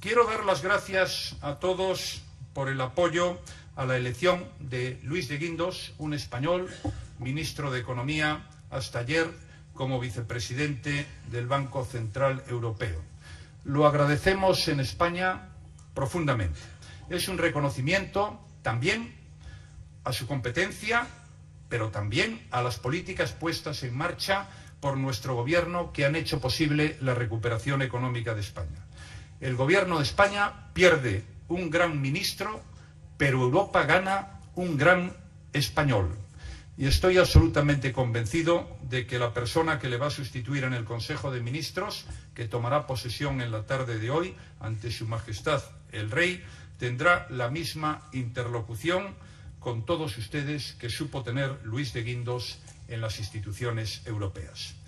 Quiero dar las gracias a todos por el apoyo a la elección de Luis de Guindos, un español, ministro de Economía, hasta ayer como vicepresidente del Banco Central Europeo. Lo agradecemos en España profundamente. Es un reconocimiento también a su competencia, pero también a las políticas puestas en marcha por nuestro Gobierno que han hecho posible la recuperación económica de España. El Gobierno de España pierde un gran ministro, pero Europa gana un gran español. Y estoy absolutamente convencido de que la persona que le va a sustituir en el Consejo de Ministros, que tomará posesión en la tarde de hoy ante Su Majestad el Rey, tendrá la misma interlocución con todos ustedes que supo tener Luis de Guindos en las instituciones europeas.